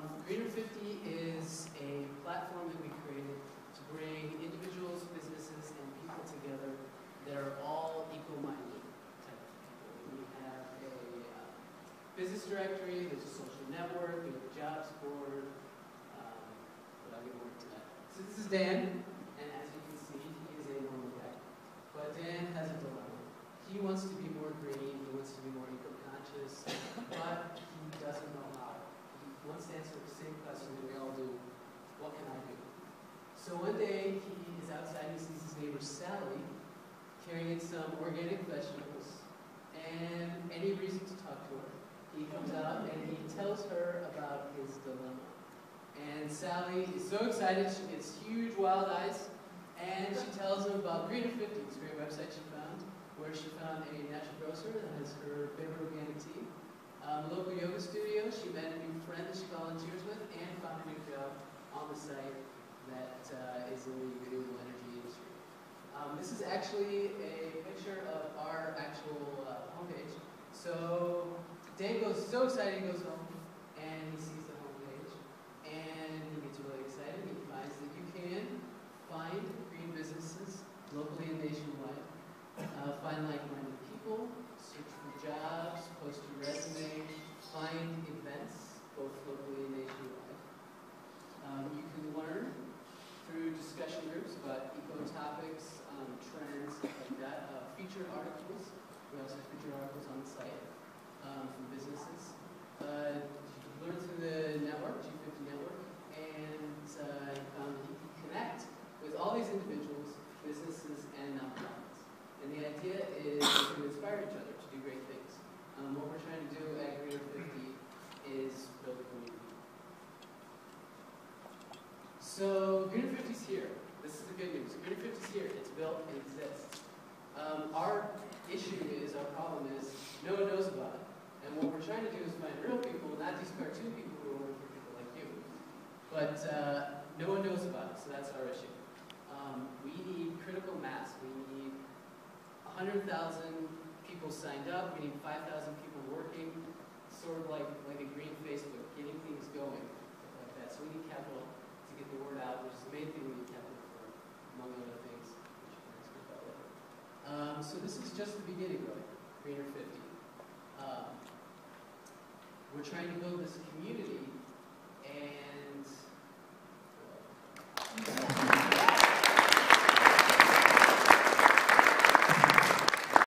Um, Greener 50 is a platform that we created to bring individuals, businesses, and people together that are all equal-minded type of people. We have a uh, business directory, there's a social network, there's a jobs board, um, but I'll get more into that. So this is Dan, and as you can see, he is a normal guy. But Dan has a dilemma. He wants to be more green, he wants to be more eco-conscious, but he doesn't know how Wants to answer the same question that we all do, what can I do? So one day, he is outside, he sees his neighbor Sally carrying some organic vegetables, and any reason to talk to her. He comes out and he tells her about his dilemma. And Sally is so excited, she gets huge wild eyes, and she tells him about Greener 50, this great website she found, where she found a natural grocer that has her favorite organic tea. Um, local yoga studio, she met a new friend that she volunteers with, and found a new job on the site that uh, is in the renewable energy industry. Um, this is actually a picture of our actual uh, homepage. So Dan goes so excited, he goes home and he sees the homepage and he gets really excited. He finds that you can find green businesses locally and nationwide, uh, find like-minded people, search for jobs, post your resume, find events both locally and nationwide. Um, you can learn through discussion groups about eco topics, um, trends, like that. Uh, featured articles. We also have featured articles on the site um, from businesses. Uh, you can learn through the network, G50 network, and uh, found that you can connect with all these individuals, businesses, and nonprofits. And the idea is to inspire each other to do great things. Um, what we're trying to do at Greener 50 is build a community. So Greener 50's here. This is the good news. Greener 50's here. It's built. It exists. Um, our issue is, our problem is, no one knows about it. And what we're trying to do is find real people, not these cartoon people who are working for people like you. But uh, no one knows about it, so that's our issue. Um, we need critical mass. We need 100,000 people signed up. We need 5,000 people working, sort of like, like a green Facebook, getting things going, stuff like that. So we need capital to get the word out, which is the main thing we need capital for, among other things, which you can ask me about later. Um, so this is just the beginning, really, Greener 50. Um, we're trying to build this community